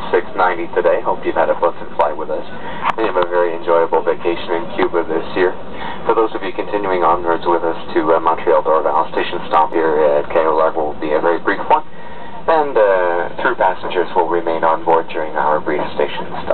3690 today. Hope you've had a pleasant flight with us. We have a very enjoyable vacation in Cuba this year. For those of you continuing onwards with us to uh, Montreal Dorval, station stop here at Cayo Largo will be a very brief one. And uh, through passengers will remain on board during our brief station stop.